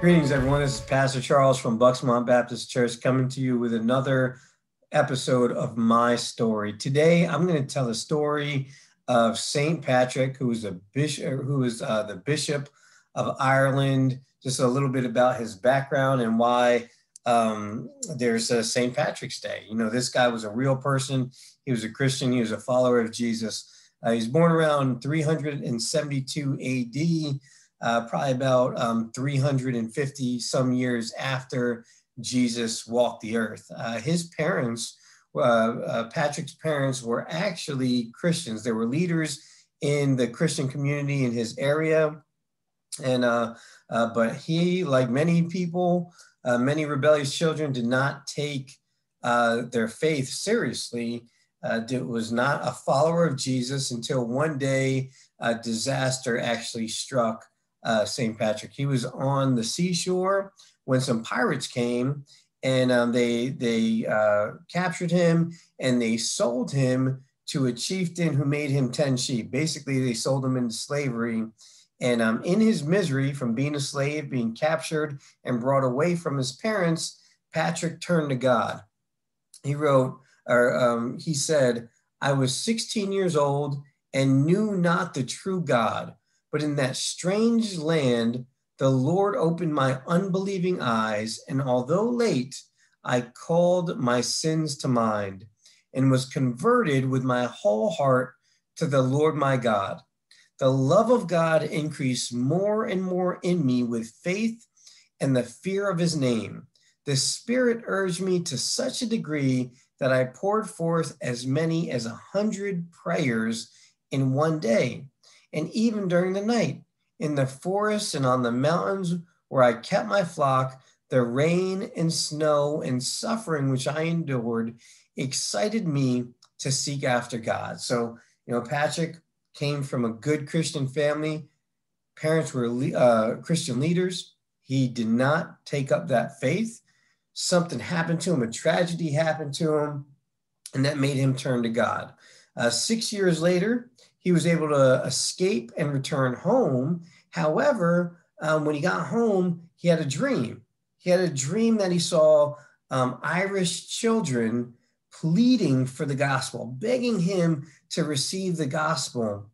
Greetings, everyone. This is Pastor Charles from Bux-Mont Baptist Church coming to you with another episode of my story. Today, I'm going to tell the story of Saint Patrick, who is a bishop, who is uh, the Bishop of Ireland. Just a little bit about his background and why um, there's a Saint Patrick's Day. You know, this guy was a real person. He was a Christian. He was a follower of Jesus. Uh, he was born around 372 A.D uh, probably about um, 350 some years after Jesus walked the earth. Uh, his parents, uh, uh, Patrick's parents, were actually Christians. They were leaders in the Christian community in his area. And uh, but he, like many people, many rebellious children, did not take their faith seriously. Uh, was not a follower of Jesus until one day a disaster actually struck uh, St. Patrick. He was on the seashore when some pirates came and um, they they uh, captured him and they sold him to a chieftain who made him 10 sheep. Basically, they sold him into slavery. And um, in his misery from being a slave, being captured, and brought away from his parents, Patrick turned to God. He wrote, or um, he said, I was 16 years old and knew not the true God but in that strange land, the Lord opened my unbelieving eyes, and although late, I called my sins to mind and was converted with my whole heart to the Lord my God. The love of God increased more and more in me with faith and the fear of his name. The Spirit urged me to such a degree that I poured forth as many as a hundred prayers in one day and even during the night. In the forests and on the mountains where I kept my flock, the rain and snow and suffering which I endured excited me to seek after God. So, you know, Patrick came from a good Christian family. Parents were uh, Christian leaders. He did not take up that faith. Something happened to him, a tragedy happened to him, and that made him turn to God. Uh, six years later, he was able to escape and return home. However, um, when he got home, he had a dream. He had a dream that he saw um, Irish children pleading for the gospel, begging him to receive the gospel.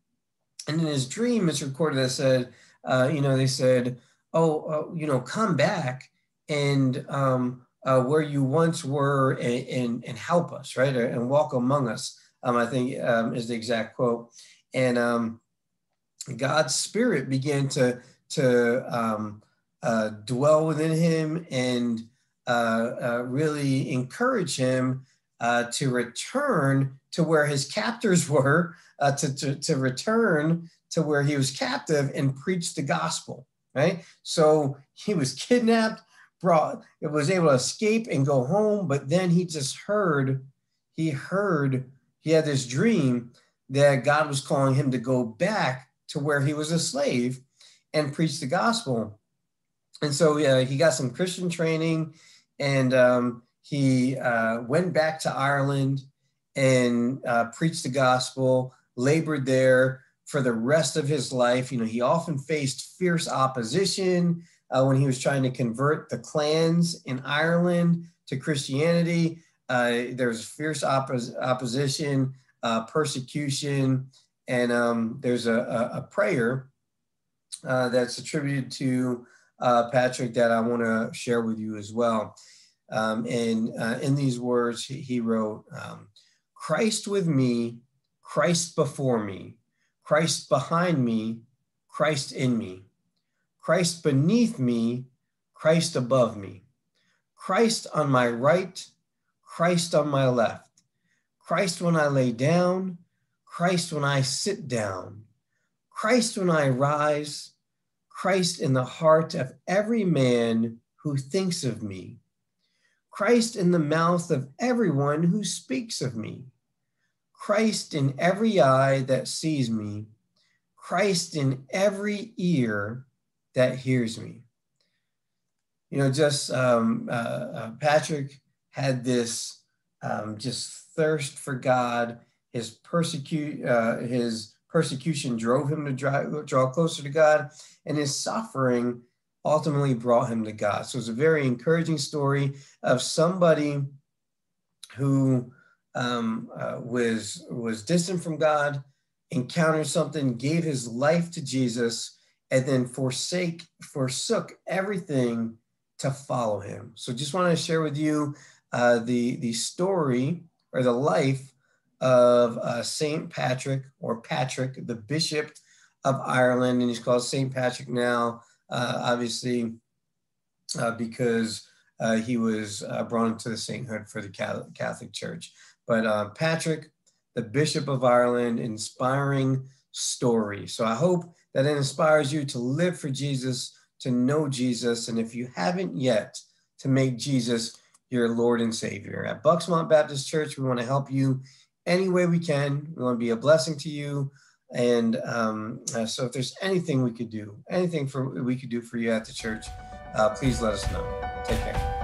And in his dream, it's recorded that said, uh, you know, they said, oh, uh, you know, come back and um, uh, where you once were and, and, and, help us, right? And walk among us, um, I think um, is the exact quote and um, God's spirit began to to um, uh, dwell within him and uh, uh, really encourage him uh, to return to where his captors were, uh, to, to, to return to where he was captive and preach the gospel. Right. So he was kidnapped, brought, it was able to escape and go home, but then he just heard, he heard, he had this dream that God was calling him to go back to where he was a slave and preach the gospel. And so uh, he got some Christian training and um, he uh, went back to Ireland and uh, preached the gospel, labored there for the rest of his life. You know, he often faced fierce opposition uh, when he was trying to convert the clans in Ireland to Christianity. Uh, there was fierce oppos- opposition uh, persecution. And um, there's a, a, a prayer uh, that's attributed to uh, Patrick that I want to share with you as well. Um, and uh, in these words, he wrote, um, Christ with me, Christ before me, Christ behind me, Christ in me, Christ beneath me, Christ above me, Christ on my right, Christ on my left. Christ when I lay down, Christ when I sit down, Christ when I rise, Christ in the heart of every man who thinks of me, Christ in the mouth of everyone who speaks of me, Christ in every eye that sees me, Christ in every ear that hears me. You know, just um, uh, uh, Patrick had this um, just thirst for God. His persecute uh, his persecution drove him to draw, draw closer to God, and his suffering ultimately brought him to God. So it's a very encouraging story of somebody who um, uh, was was distant from God, encountered something, gave his life to Jesus, and then forsake forsook everything to follow him. So just want to share with you uh, the the story or the life of uh, Saint Patrick or Patrick, the Bishop of Ireland, and he's called Saint Patrick now, uh, obviously uh, because uh, he was uh, brought into the sainthood for the Catholic Church. But uh, Patrick, the Bishop of Ireland, inspiring story. So I hope that it inspires you to live for Jesus, to know Jesus, and if you haven't yet, to make Jesus your Lord and Savior. At Bux-Mont Baptist Church, we want to help you any way we can. We want to be a blessing to you. And um, uh, so if there's anything we could do, anything for we could do for you at the church, uh, please let us know. Take care.